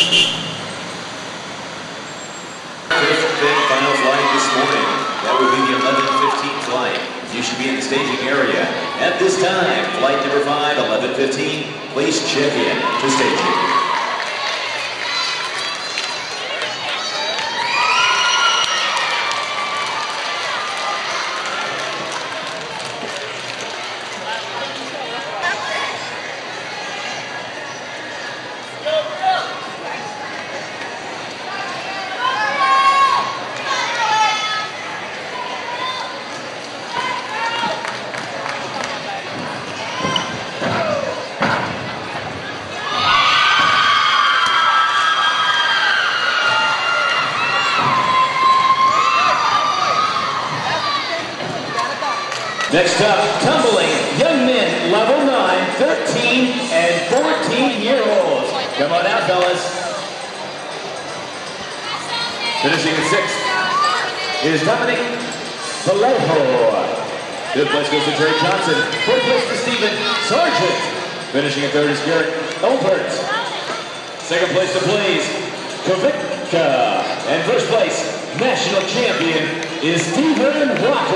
Fifth and final flight this morning. That would be the 11:15 flight. You should be in the staging area. At this time, flight number 5, 11:15, please check in to staging. Next up, tumbling young men, level 9, 13, and 14 year olds. Come on out, fellas. Finishing in sixth is Dominic Vallejo. Fifth place goes to Trey Johnson. Fourth place to Stephen Sargent. Finishing in third is Garrett Elbert. Second place to Blaze Kovitka. And first place, national champion, is Stephen Walker.